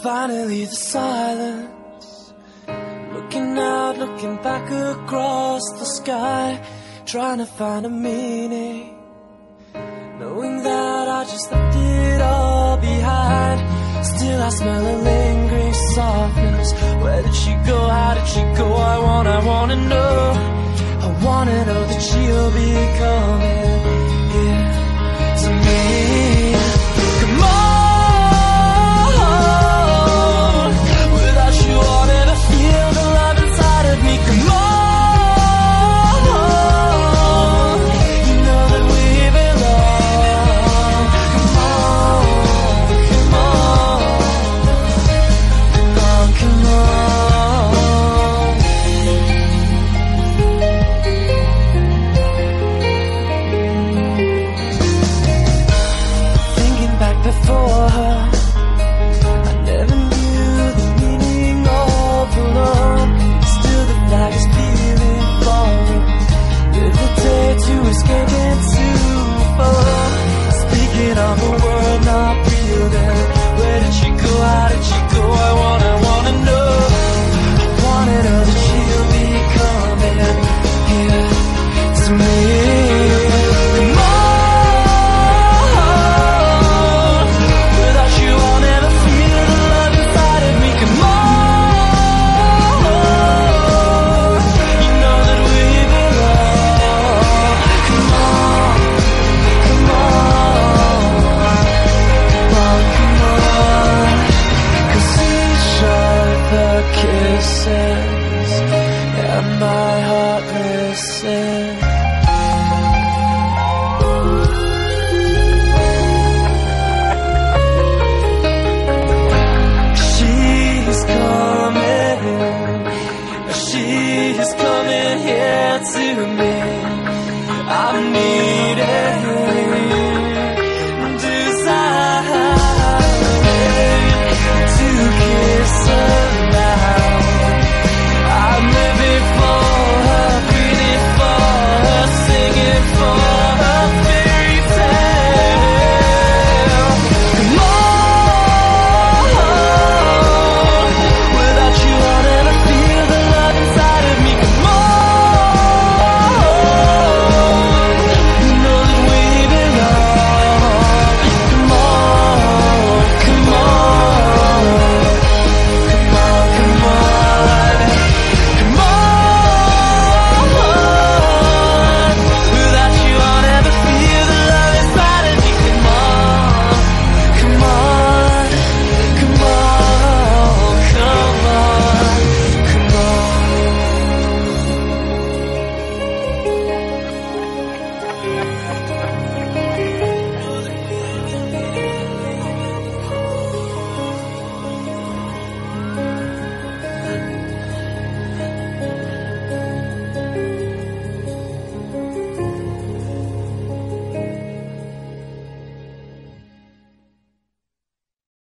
finally the silence. Looking out, looking back across the sky, trying to find a meaning. Knowing that I just left it all behind. Still, I smell a lingering softness. Where did she go? How did she go? I want, I want to know. She's coming here to me. I need it.